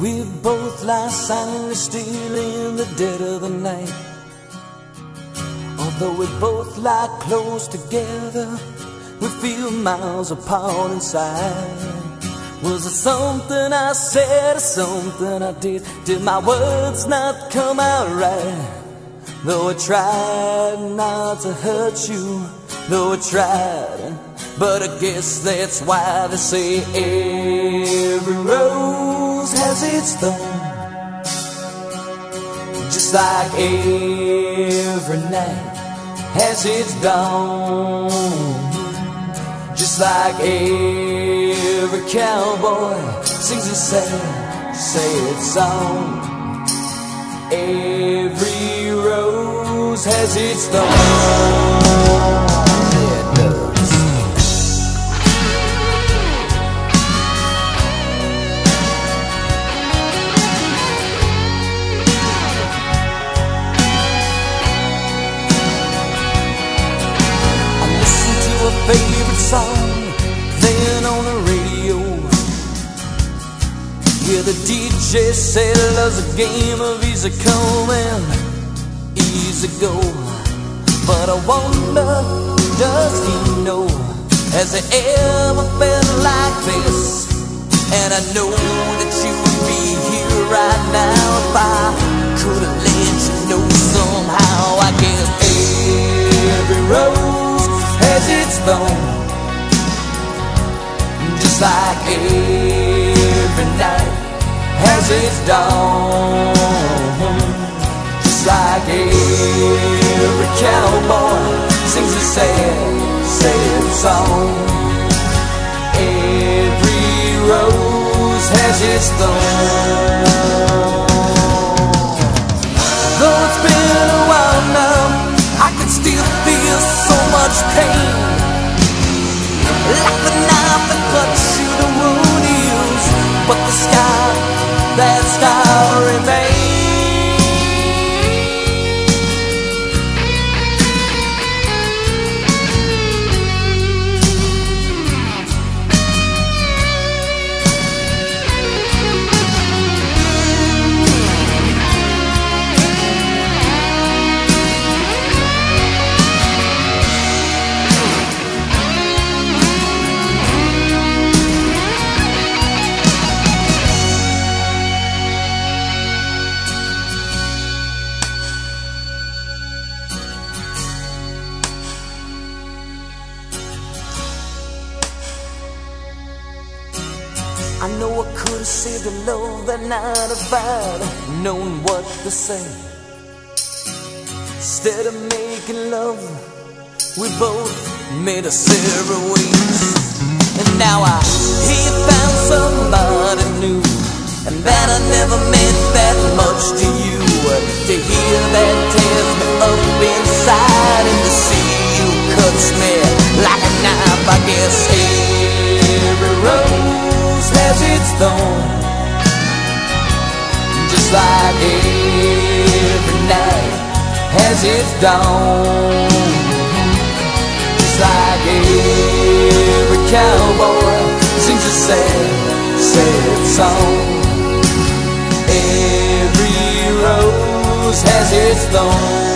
We both lie silently still in the dead of the night. Although we both lie close together, we feel miles apart inside. Was it something I said or something I did? Did my words not come out right? Though I tried not to hurt you, though I tried, but I guess that's why they say every rose has its thorn. Just like every night has its dawn. Just like every cowboy sings a sad, sad song. Every rose has its thorn. Favorite song playing on the radio. Yeah, the DJ said love's a game of easy come and easy go. But I wonder, does he know? Has he ever felt like this? And I know that you would be here right now if I just like every night has its dawn, just like every cowboy sings a sad, sad song. Every rose has its thorn. That scar I know I could have saved the love that night if I'd known what to say. Instead of making love, we both made us separate ways. And now I you found somebody new, and that I never meant that much to you. To hear that tears me up inside, and to see you cuts me like a knife. I guess its just like every night has its dawn. Just like every cowboy sings a sad, sad song. Every rose has its thorn.